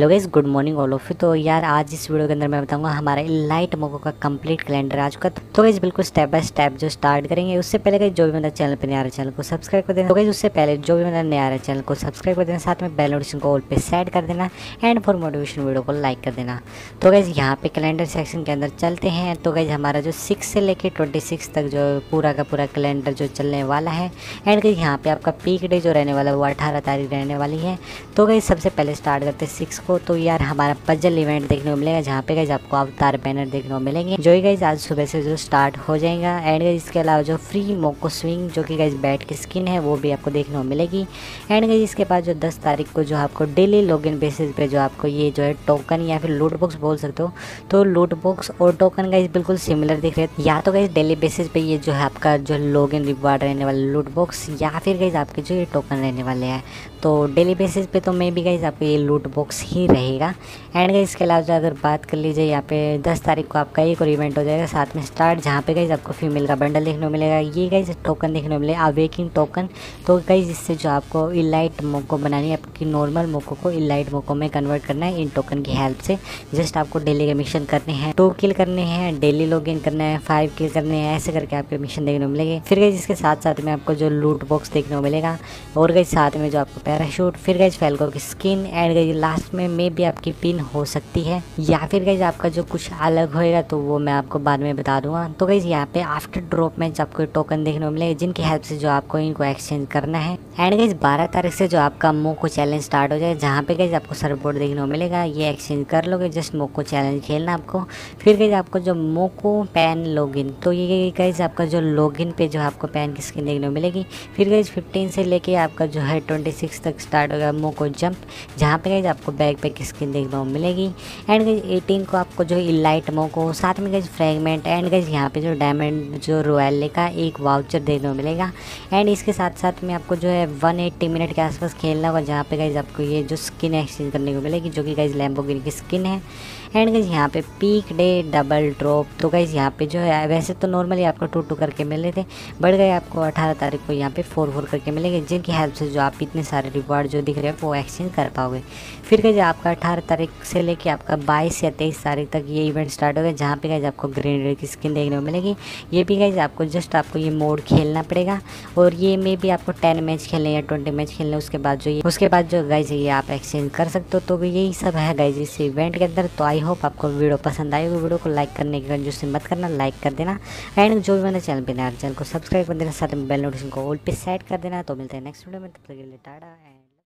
Hello guys, good morning all of you. तो यार, आज इस वीडियो के अंदर मैं बताऊँगा हमारा लाइट मोको का कंप्लीट कैलेंडर आ चुका तो गाइस, बिल्कुल स्टेप बाय स्टेप जो स्टार्ट करेंगे, उससे पहले गाइस, जो भी मेरा चैनल पर नया चैनल को सब्सक्राइब कर देना। तो गाइस, उससे पहले जो भी मेरा नया चैनल को सब्सक्राइब कर देना, साथ में बेल नोटिफिकेशन को ऑल पे सेट कर देना एंड फॉर मोटिवेशन वीडियो को लाइक कर देना। तो गाइज़ यहाँ पे कैलेंडर सेक्शन के अंदर चलते हैं। तो गाइज़ हमारा जो सिक्स से लेकर ट्वेंटी सिक्स तक जो पूरा का पूरा कैलेंडर जो चलने वाला है एंड गाइज़ यहाँ पे आपका पीक डे जो रहने वाला है, वो अठारह तारीख रहने वाली है। तो गाइज़ सबसे पहले स्टार्ट करते हैं सिक्स को तो यार, हमारा पजल इवेंट देखने को मिलेगा, जहाँ पे गाइज़ आपको अवतार बैनर देखने को मिलेंगे। जो ही गाइज़ आज सुबह से जो स्टार्ट हो जाएगा एंड गई इसके अलावा जो फ्री मोको स्विंग जो कि गाइज़ बैट की स्किन है, वो भी आपको देखने को मिलेगी। एंड गाइज़ इसके बाद जो दस तारीख को जो आपको डेली लॉगिन बेसिस पे जो आपको ये जो है टोकन या फिर लूट बॉक्स बोल सकते हो तो लूट बॉक्स और टोकन गाइज़ बिल्कुल सिमिलर दिख रहे या तो गई डेली बेसिस पे ये जो है आपका जो लॉगिन रिवार्ड रहने वाला लूट बॉक्स या फिर गई आपके जो ये टोकन रहने वाले हैं। तो डेली बेसिस पे तो मैं भी गई आपको ये लूट बॉक्स ही रहेगा। एंड गई इसके अलावा अगर बात कर लीजिए, यहाँ पे दस तारीख को आपका एक और इवेंट हो जाएगा, साथ में स्टार्ट जहाँ पे गाइज़ आपको फीमेल का बंडल देखने को मिलेगा। ये गई टोकन देखने को मिलेगा अवेकिंग टोकन तो गई जिससे जो आपको इलाइट मोको बनानी है, आपकी नॉर्मल मोको को इलाइट मोको में कन्वर्ट करना है इन टोकन की हेल्प से। जस्ट आपको डेली के मिशन करने हैं टू किल करने हैं डेली लॉग इन करना है फाइव किल करने हैं, ऐसे करके आपके मिशन देखने को मिलेंगे। फिर गई इसके साथ साथ में आपको जो लूट बॉक्स देखने को मिलेगा, और गई साथ में जो आपको पैराशूट, फिर गई फेल्को की स्किन एंड गई लास्ट में मे भी आपकी पिन हो सकती है। या फिर गई आपका जो कुछ अलग होएगा तो वो मैं आपको बाद में बता दूँगा। तो गई यहाँ पे आफ्टर ड्रॉप में आपको टोकन देखने को मिलेगा, जिनकी हेल्प से जो आपको इनको एक्सचेंज करना है। एंड गई बारह तारीख से जो आपका मोको चैलेंज स्टार्ट हो जाए जहाँ पे गई आपको सर्वबोर्ड देखने को मिलेगा, ये एक्सचेंज कर लोगे जस्ट मोको चैलेंज खेलना आपको। फिर गई आपको जो मोको पैन लॉगिन तो ये गई आपका जो लॉगिन पे जो आपको पैन की स्किन देखने को मिलेगी। फिर गई फिफ्टीन से लेके आपका जो है ट्वेंटी तक स्टार्ट होगा मोको जंप जहाँ पे गई आपको बैग पे की स्किन देखने को मिलेगी। एंड गई एटीन को आपको जो इलाइट मोको साथ में गई फ्रेगमेंट एंड गई यहाँ पे जो डायमंड जो रॉयल का एक वाउचर देखने को मिलेगा। एंड इसके साथ साथ में आपको जो है वन एट्टी मिनट के आसपास खेलना होगा, जहाँ पे गई आपको ये जो स्किन एक्सचेंज करने को मिलेगी, जो कि गाइज़ लैम्बोगिनी की स्किन है। एंड गाइज़ यहाँ पे पीक डे डबल ड्रॉप तो गाइज़ यहाँ पे जो है, वैसे तो नॉर्मली आपको टू टू करके मिल रहे थे बढ़ गए आपको अठारह तारीख को यहाँ पे फोर फोर करके मिलेंगे, जिनकी हेल्प से जो आप इतने सारे रिवार्ड जो दिख रहे हैं, वो एक्सचेंज कर पाओगे। फिर गई आपका अठारह तारीख से लेके आपका बाईस या तेईस तारीख तक ये इवेंट स्टार्ट होगा जहाँ पे गई आपको ग्रीन रेड की स्किन देखने को मिलेगी। ये भी गई आपको जस्ट आपको ये मोड खेलना पड़ेगा और ये में भी आपको टेन मैच खेलने या ट्वेंटी मैच खेलने, उसके बाद जो ये उसके बाद जो गाइज़ ये आप एक्सचेंज कर सकते हो। तो यही सब है गाइज़ इस इवेंट के अंदर। तो आई होप आपको वीडियो पसंद आई वीडियो को लाइक करने की कंजूसी मत करना लाइक कर देना। एंड जो भी मैंने चैनल पर नया चैनल को सब्सक्राइब कर देना। साथ में बेल नोटिफिकेशन को ऑल पे सेट कर देना। तो मिलते हैं नेक्स्ट वीडियो में। तब तक के लिए टाटा